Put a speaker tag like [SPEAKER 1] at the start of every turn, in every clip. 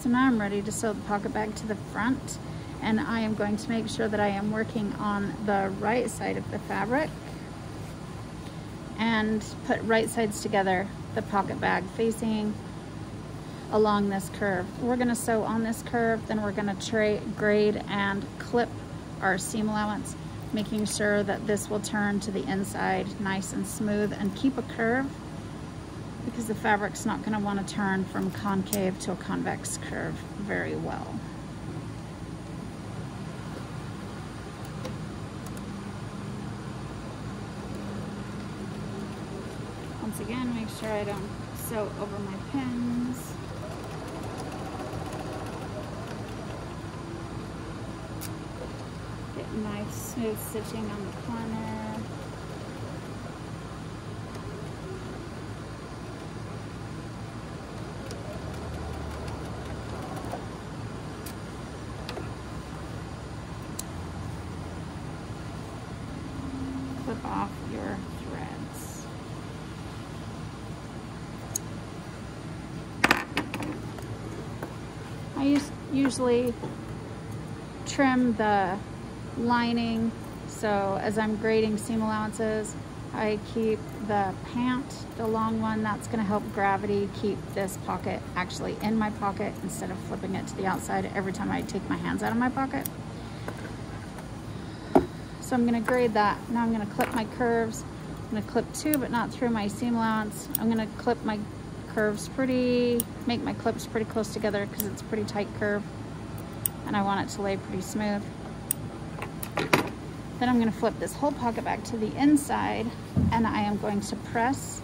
[SPEAKER 1] So now I'm ready to sew the pocket bag to the front and I am going to make sure that I am working on the right side of the fabric and put right sides together, the pocket bag facing along this curve. We're gonna sew on this curve, then we're gonna grade and clip our seam allowance, making sure that this will turn to the inside nice and smooth and keep a curve because the fabric's not gonna wanna turn from concave to a convex curve very well. Once again, make sure I don't sew over my pins. Get nice smooth stitching on the corner. Clip off your threads. I usually trim the lining so as I'm grading seam allowances I keep the pant, the long one, that's gonna help gravity keep this pocket actually in my pocket instead of flipping it to the outside every time I take my hands out of my pocket. So I'm gonna grade that. Now I'm gonna clip my curves. I'm gonna clip two, but not through my seam allowance. I'm gonna clip my curves pretty, make my clips pretty close together because it's a pretty tight curve and I want it to lay pretty smooth. Then I'm gonna flip this whole pocket back to the inside and I am going to press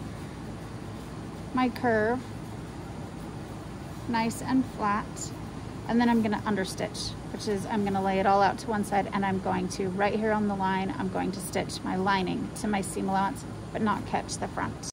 [SPEAKER 1] my curve nice and flat and then I'm gonna understitch which is I'm gonna lay it all out to one side and I'm going to right here on the line I'm going to stitch my lining to my seam allowance but not catch the front